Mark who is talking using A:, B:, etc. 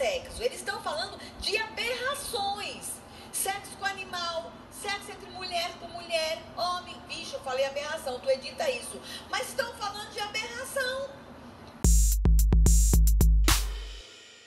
A: sexo. Eles estão falando de aberrações. Sexo com animal, sexo entre mulher com mulher, homem, bicho, eu falei aberração, tu edita isso.